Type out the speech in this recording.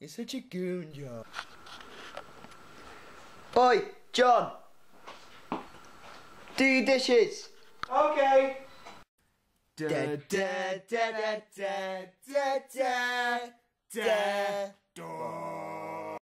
It's a goon, John. Oi, John. Do your dishes. Okay. Da da da da da da da da.